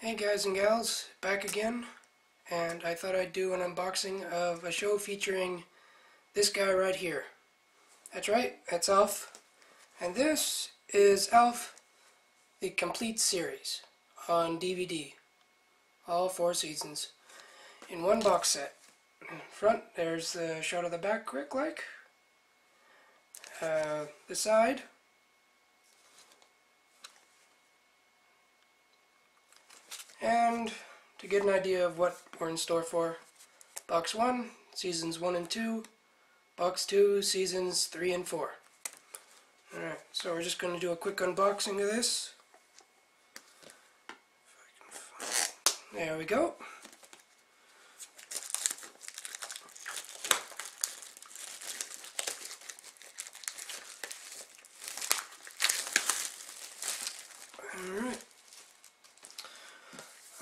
Hey guys and gals, back again, and I thought I'd do an unboxing of a show featuring this guy right here. That's right, that's Alf, and this is Alf, the complete series, on DVD, all four seasons, in one box set. In front, there's the shot of the back quick like, uh, the side, And to get an idea of what we're in store for, Box 1, Seasons 1 and 2, Box 2, Seasons 3 and 4. Alright, so we're just going to do a quick unboxing of this. There we go. Alright.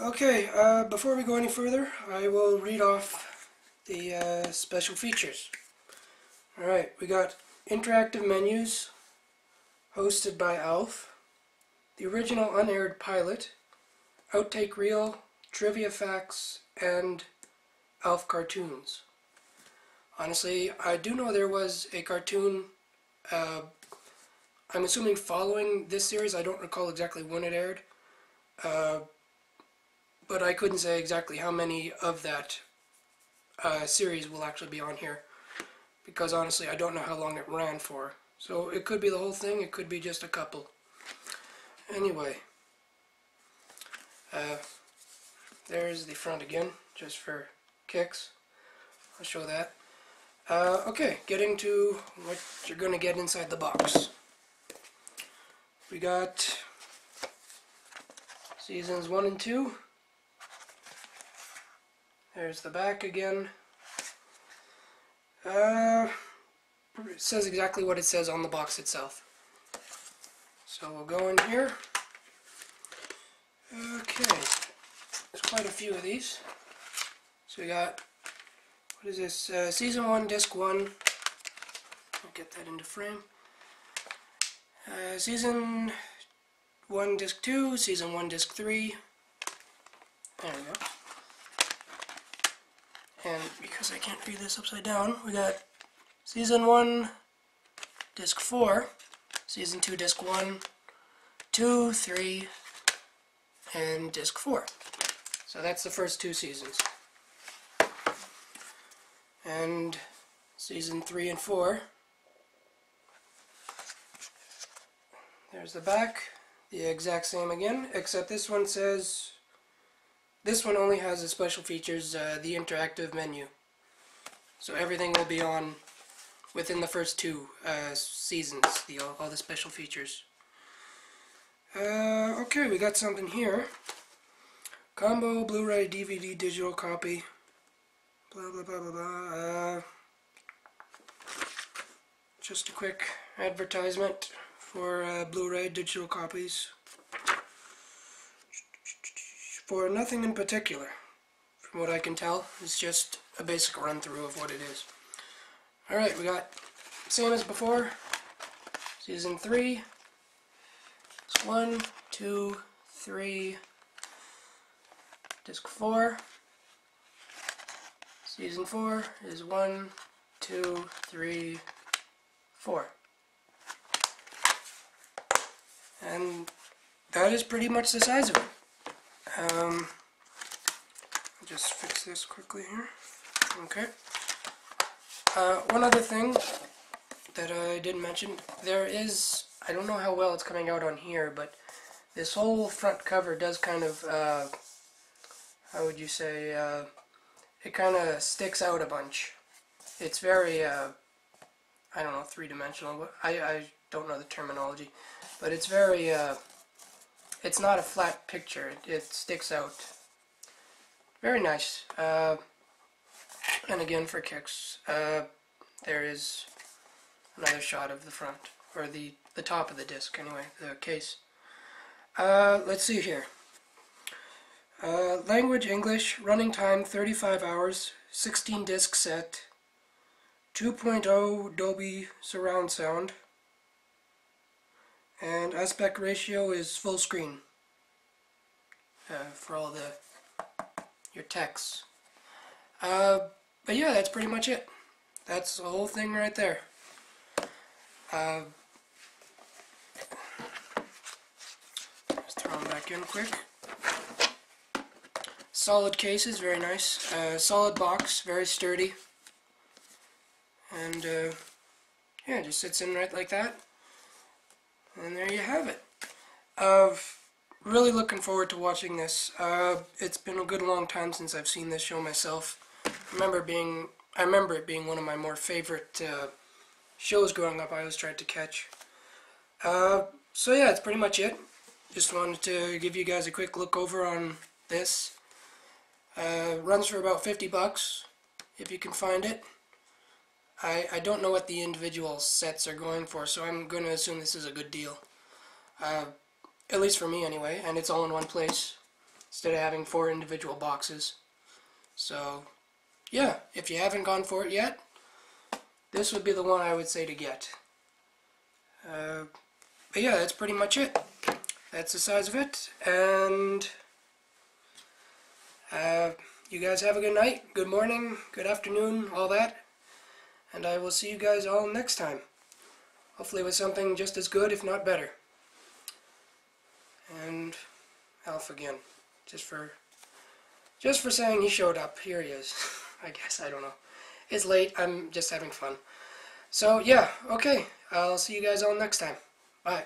Okay, uh, before we go any further, I will read off the uh, special features. Alright, we got interactive menus, hosted by Alf, the original unaired pilot, outtake reel, trivia facts, and Alf cartoons. Honestly, I do know there was a cartoon, uh, I'm assuming following this series, I don't recall exactly when it aired, uh, but I couldn't say exactly how many of that uh, series will actually be on here because honestly I don't know how long it ran for. So it could be the whole thing it could be just a couple. Anyway uh, there's the front again just for kicks. I'll show that. Uh, okay getting to what you're gonna get inside the box. We got seasons 1 and 2 there's the back again. Uh, it says exactly what it says on the box itself. So we'll go in here. Okay, there's quite a few of these. So we got, what is this, uh, Season 1, Disc 1. I'll get that into frame. Uh, season 1, Disc 2, Season 1, Disc 3. There we go. And because I can't read this upside down, we got Season 1, Disc 4, Season 2, Disc 1, 2, 3, and Disc 4. So that's the first two seasons. And Season 3 and 4. There's the back, the exact same again, except this one says this one only has the special features, uh, the interactive menu. So everything will be on within the first two uh, seasons, the all, the special features. Uh, okay, we got something here. Combo, Blu-ray, DVD, digital copy. Blah, blah, blah, blah, blah. Uh, just a quick advertisement for uh, Blu-ray digital copies for nothing in particular. From what I can tell, it's just a basic run through of what it is. Alright, we got same as before, season 3, it's 1, 2, 3, disc 4, season 4 is 1, 2, 3, 4. And that is pretty much the size of it. Um, just fix this quickly here. Okay. Uh, one other thing that I didn't mention, there is, I don't know how well it's coming out on here, but this whole front cover does kind of, uh, how would you say, uh, it kind of sticks out a bunch. It's very, uh, I don't know, three-dimensional. I, I don't know the terminology, but it's very, uh, it's not a flat picture. It, it sticks out. Very nice. Uh, and again for kicks, uh, there is another shot of the front, or the, the top of the disc anyway, the case. Uh, let's see here. Uh, language English, running time 35 hours, 16 disc set, 2.0 Dolby surround sound, and aspect ratio is full screen. uh, for all the your texts. Uh, but yeah, that's pretty much it. That's the whole thing right there. Uh, let's throw them back in quick. Solid cases, very nice. Uh, solid box, very sturdy. And uh, yeah, just sits in right like that. And there you have it. Uh, really looking forward to watching this. Uh, it's been a good long time since I've seen this show myself. I remember being, I remember it being one of my more favorite uh, shows growing up. I always tried to catch. Uh, so yeah, that's pretty much it. Just wanted to give you guys a quick look over on this. Uh, runs for about 50 bucks if you can find it. I, I don't know what the individual sets are going for, so I'm going to assume this is a good deal. Uh, at least for me anyway, and it's all in one place instead of having four individual boxes. So, yeah, if you haven't gone for it yet, this would be the one I would say to get. Uh, but yeah, that's pretty much it. That's the size of it, and uh, you guys have a good night, good morning, good afternoon, all that, and I will see you guys all next time. Hopefully with something just as good, if not better. And Alf again, just for just for saying he showed up. Here he is. I guess I don't know. It's late. I'm just having fun. So yeah, okay. I'll see you guys all next time. Bye.